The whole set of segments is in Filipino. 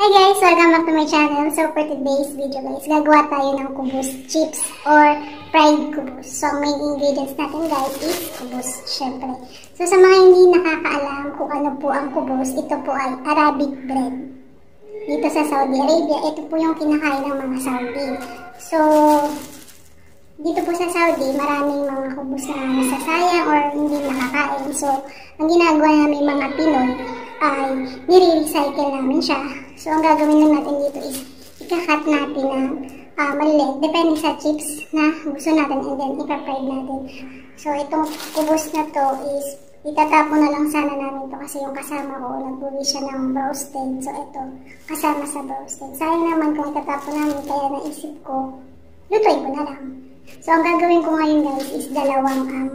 Hi guys! Welcome back to my channel. So for today's video guys, gagawa tayo ng kubus chips or fried kubus. So ang main ingredients natin guys is kubus, syempre. So sa mga hindi nakakaalam kung ano po ang kubus, ito po ay Arabic bread. Dito sa Saudi Arabia, ito po yung kinakain ng mga Saudi. So dito po sa Saudi, maraming mga kubus na nasasayang or hindi nakakain. So ang ginagawa namin mga Pinoy, ay nire-recycle namin siya. So, ang gagawin lang natin dito is ikakat natin ng uh, maliliit. Depende sa chips na gusto natin and then ipa-fried natin. So, itong kubos na to is itatapon na lang sana namin to kasi yung kasama ko nagbuwi siya ng roasted. So, ito kasama sa roasted. Sayang naman kung itatapon namin kaya naisip ko, lutuin ko na lang. So, ang gagawin ko ngayon guys is dalawang um,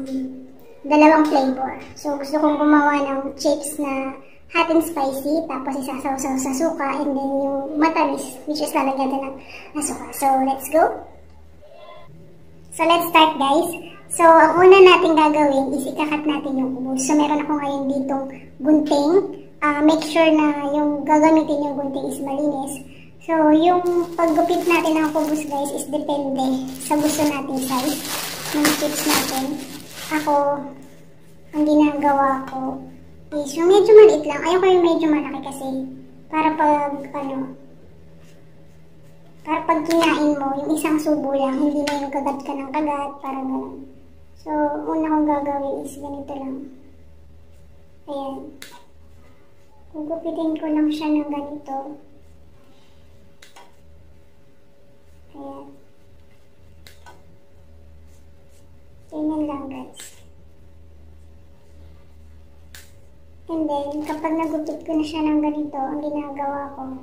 dalawang flavor. So, gusto kong gumawa ng chips na hot spicy, tapos isasaw-saw sa suka, and then yung matamis, which is lalagyan din ng suka. So, let's go! So, let's start guys. So, ang una natin gagawin is ikakat natin yung kubos. So, meron ako ngayon ditong gunting. Uh, make sure na yung gagamitin yung gunting is malinis. So, yung paggupit natin ng kubos guys is depende sa gusto natin size ng chips natin. Ako, ang ginagawa ko is yung medyo maliit lang. Ayoko yung medyo malaki kasi para pag, ano, para pag kinain mo, yung isang subo lang, hindi na yung kagat ka ng kagat, para gano'n. So, una kong gagawin is ganito lang. Ayan. Gugupitin ko lang siya ng ganito. Ayan. Ganyan lang guys. And then, kapag nagupit ko na siya ng ganito, ang ginagawa ko,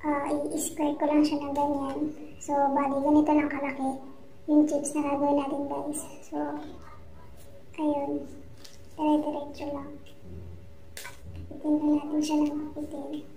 uh, i-square ko lang siya ng ganyan. So, bali, ganito lang kalaki yung chips na gagawin natin guys. So, ayun. Dire-diretso lang. Kapitin na natin siya ng kapitin.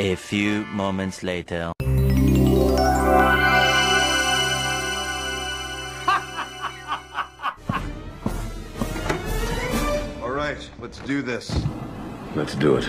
A few moments later. All right, let's do this. Let's do it.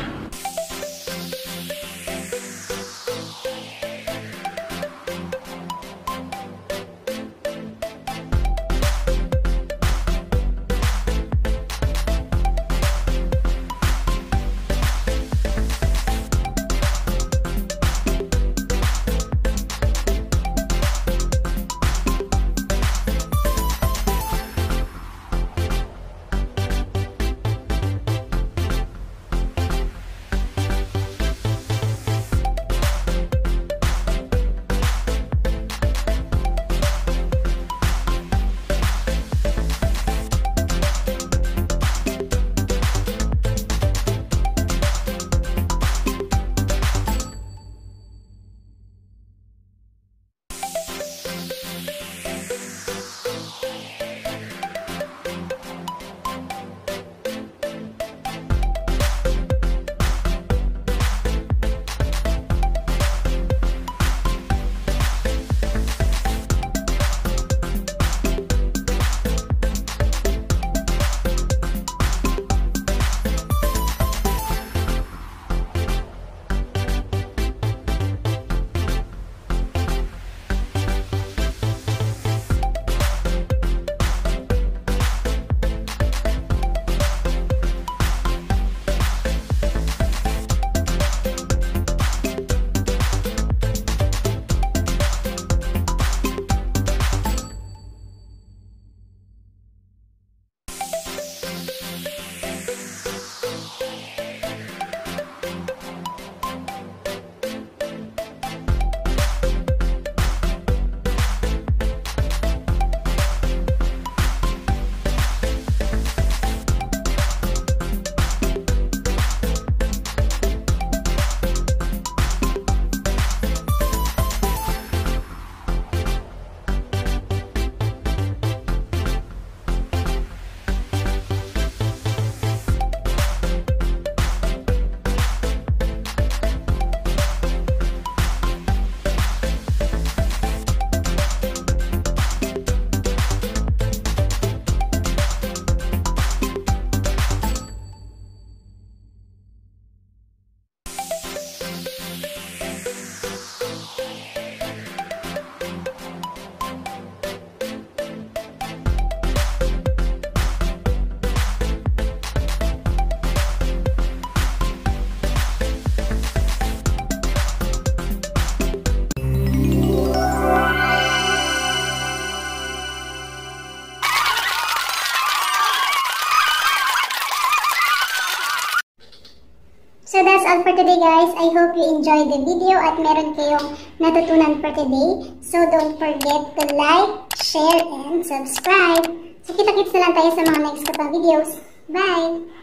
All for today guys. I hope you enjoyed the video at meron kayong natutunan for today. So don't forget to like, share, and subscribe. So kita-kits na lang tayo sa mga next ko pang videos. Bye!